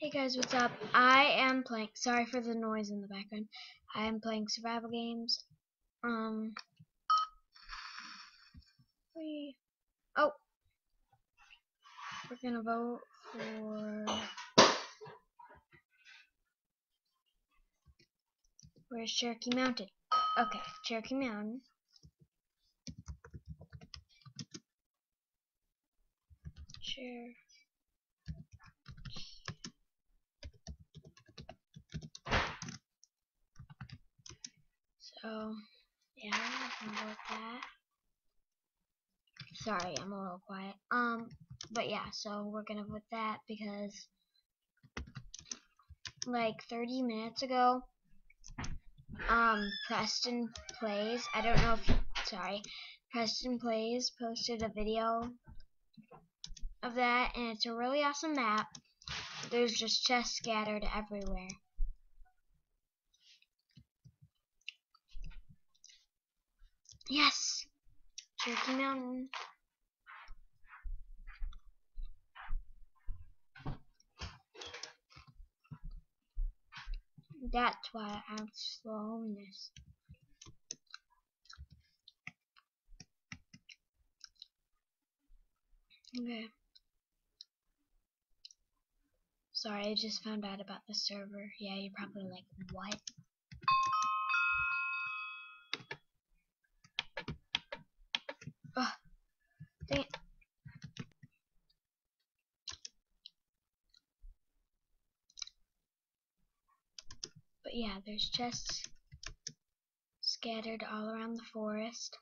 Hey guys, what's up? I am playing. Sorry for the noise in the background. I am playing survival games. Um. We. Oh. We're gonna vote for. Where's Cherokee Mountain? Okay, Cherokee Mountain. Cher. So, yeah, can that. Sorry, I'm a little quiet. Um, but yeah, so we're gonna put that because, like, 30 minutes ago, um, Preston Plays, I don't know if, sorry, PrestonPlayz posted a video of that, and it's a really awesome map. There's just chests scattered everywhere. Yes! Cherokee Mountain. That's why I'm slow this. Okay. Sorry, I just found out about the server. Yeah, you're probably like, what? Ugh. Dang it. But yeah, there's chests scattered all around the forest.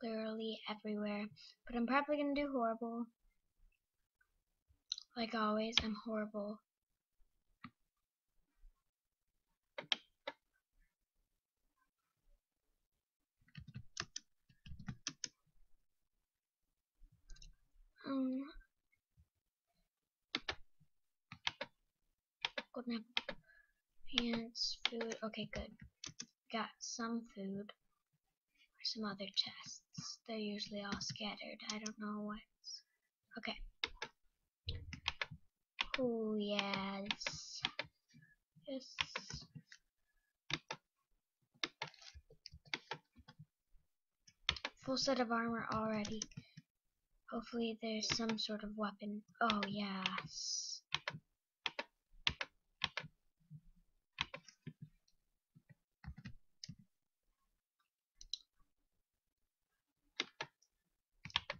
Literally everywhere. But I'm probably gonna do horrible. Like always, I'm horrible. Um, good nap. Pants, food. Okay, good. Got some food. Some other chests. They're usually all scattered. I don't know what's. Okay. Oh, yes. Yes. Full set of armor already. Hopefully there's some sort of weapon. Oh, yes.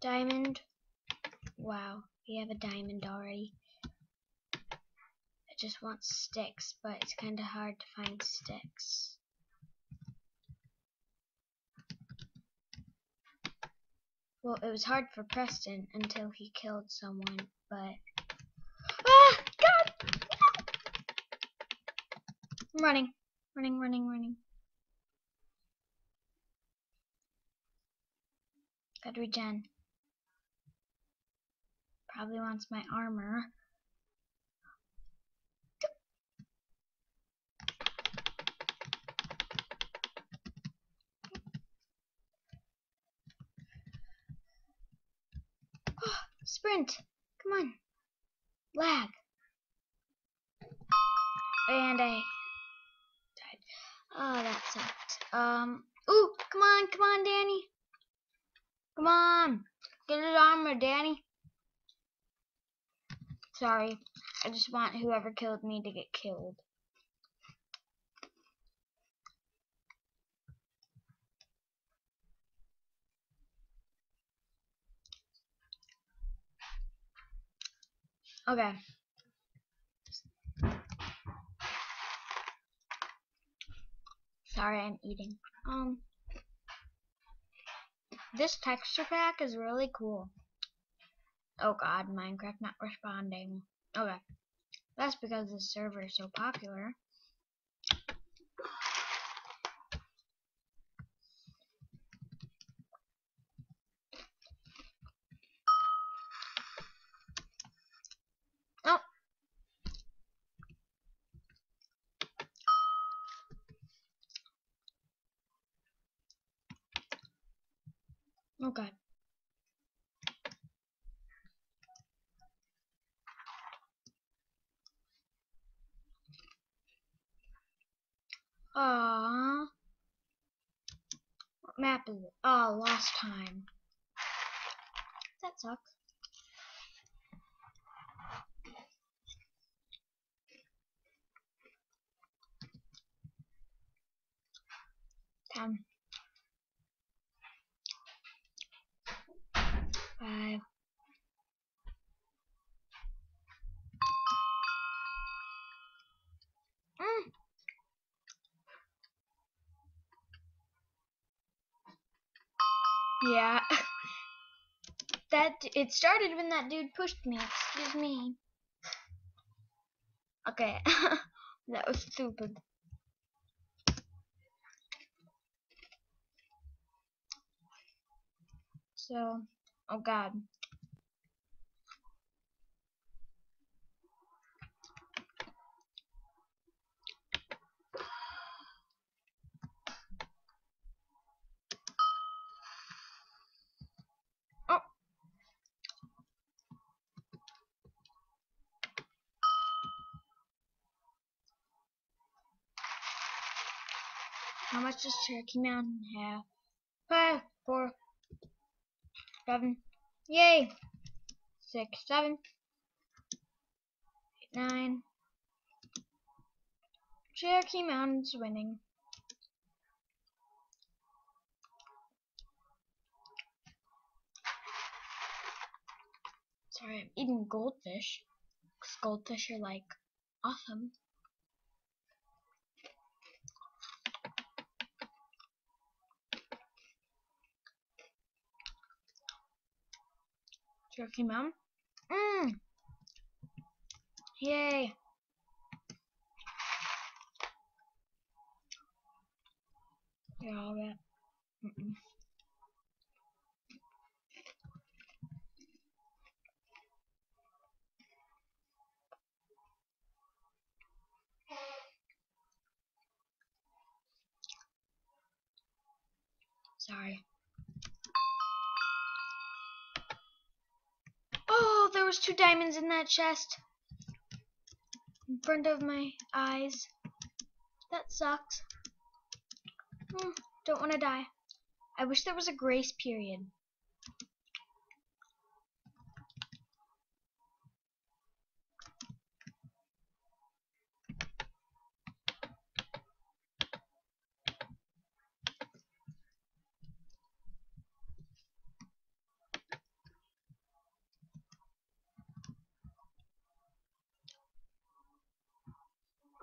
Diamond. Wow, we have a diamond already. I just want sticks, but it's kind of hard to find sticks. Well, it was hard for Preston until he killed someone, but... Ah! God! I'm running. Running, running, running. Gotta regen. Probably wants my armor. Sprint! Come on. Lag. And I died. Oh, that sucked. Um. Ooh, come on, come on, Danny. Come on. Get his armor, Danny. Sorry. I just want whoever killed me to get killed. Okay. Sorry, I'm eating. Um, this texture pack is really cool. Oh god, Minecraft not responding. Okay. That's because the server is so popular. Oh. Okay. What map it? Oh, lost time. That sucks. Ten. Five. Yeah. that it started when that dude pushed me. Excuse me. Okay. that was stupid. So, oh god. How much does Turkey Mountain have? Five, four, seven, yay! Six, seven, eight, nine. Cherokee Mountain's winning. Sorry, I'm eating goldfish. 'cause goldfish are like awesome. Cherokee Mom. Mmm. Yay. Yeah, all that. Mm -mm. Sorry. Oh, there was two diamonds in that chest. In front of my eyes. That sucks. Hmm, don't want to die. I wish there was a grace period.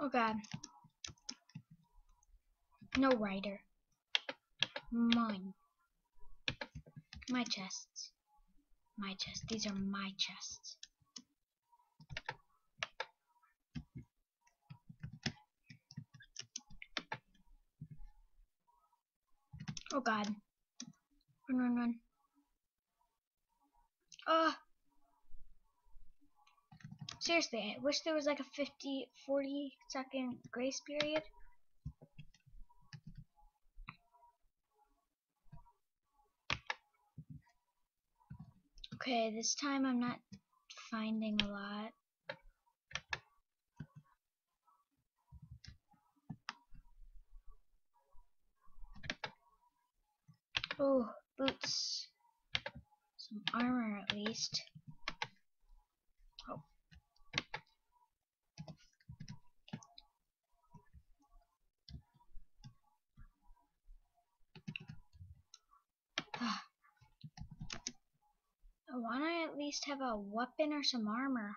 Oh god. No rider. Mine. My chests. My chest. These are my chests. Oh god. Run, run, run. Ah! Seriously, I wish there was like a 50, 40 second grace period. Okay, this time I'm not finding a lot. Oh, boots. Some armor at least. Oh. Ah. I want to at least have a weapon or some armor.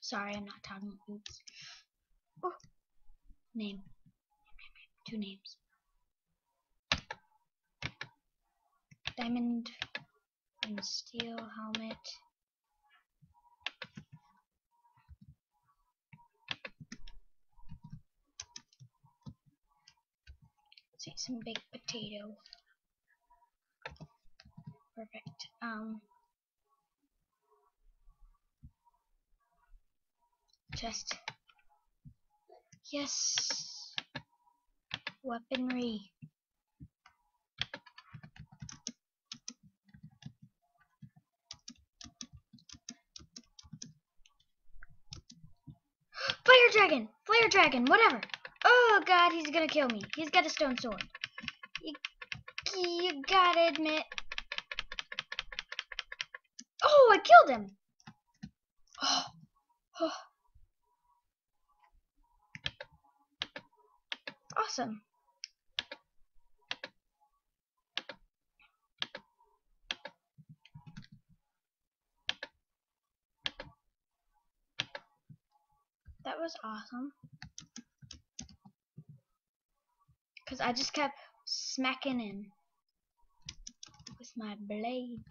Sorry, I'm not talking. Oops. Oh, name. Two names. Diamond and steel helmet. Eat some baked potato. Perfect. Um. Chest. Yes. Weaponry. Dragon! Fire dragon! Whatever! Oh god, he's gonna kill me. He's got a stone sword. You, you gotta admit. Oh, I killed him! Oh, oh. Awesome. That was awesome. Because I just kept smacking in with my blade.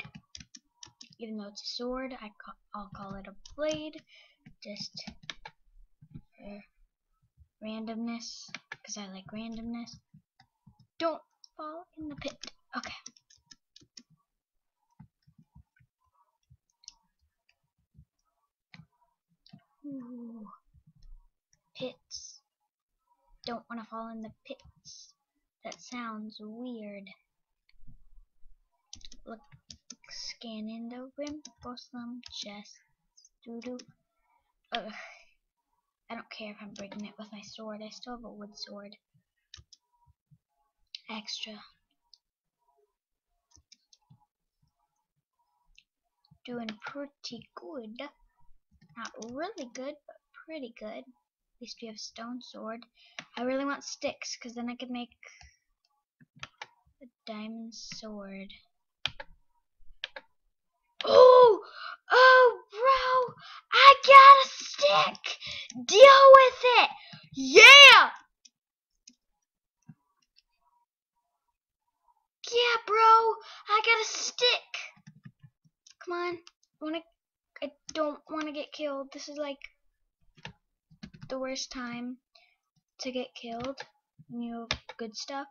Even though it's a sword, I ca I'll call it a blade. Just for randomness. Because I like randomness. Don't fall in the pit. Okay. Pits. Don't want to fall in the pits. That sounds weird. Look, scanning the rim for some chests. Doo doo. Ugh. I don't care if I'm breaking it with my sword. I still have a wood sword. Extra. Doing pretty good. Not really good, but pretty good. At least we have stone sword. I really want sticks, because then I could make a diamond sword. Oh! Oh, bro! I got a stick! Deal with it! Yeah! Yeah, bro! I got a stick! Come on. I wanna I don't wanna get killed. This is like the worst time to get killed when you have good stuff.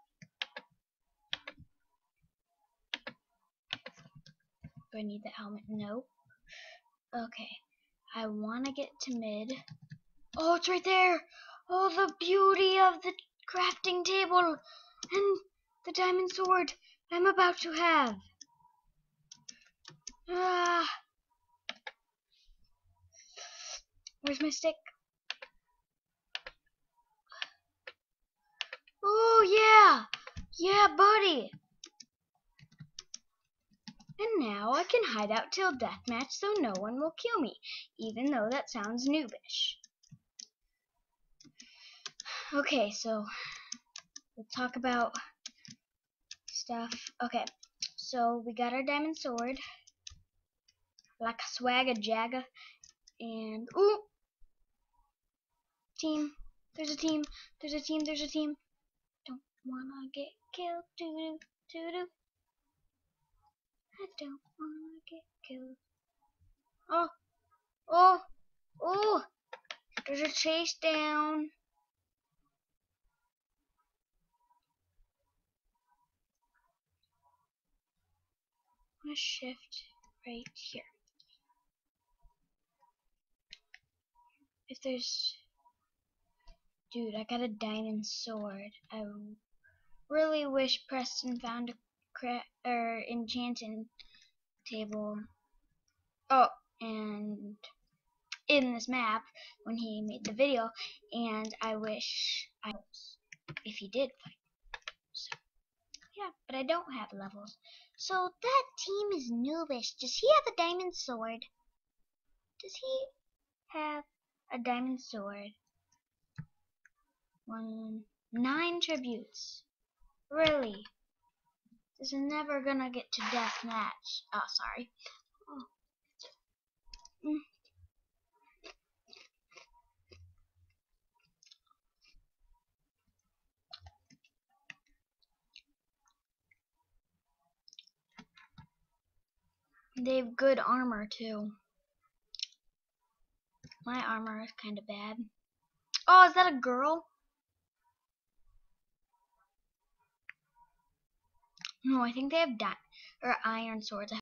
Do I need the helmet? No. Okay. I want to get to mid. Oh, it's right there! Oh, the beauty of the crafting table and the diamond sword I'm about to have. Ah. Where's my stick? Oh, yeah! Yeah, buddy! And now I can hide out till deathmatch so no one will kill me, even though that sounds noobish. Okay, so we'll talk about stuff. Okay, so we got our diamond sword, like a swagger jagger, and ooh, team. There's a team. There's a team. There's a team wanna get killed. Doo doo doo doo. I don't wanna get killed. Oh, oh, oh! There's a chase down. I'm gonna shift right here. If there's Dude, I got a diamond sword. I really wish Preston found a cra or enchanting table. Oh, and in this map when he made the video, and I wish I if he did. So, yeah, but I don't have levels. So that team is noobish. Does he have a diamond sword? Does he have a diamond sword? One nine tributes. Really? This is never gonna get to death match. Oh, sorry. They have good armor too. My armor is kind of bad. Oh, is that a girl? No, I think they have di or iron swords.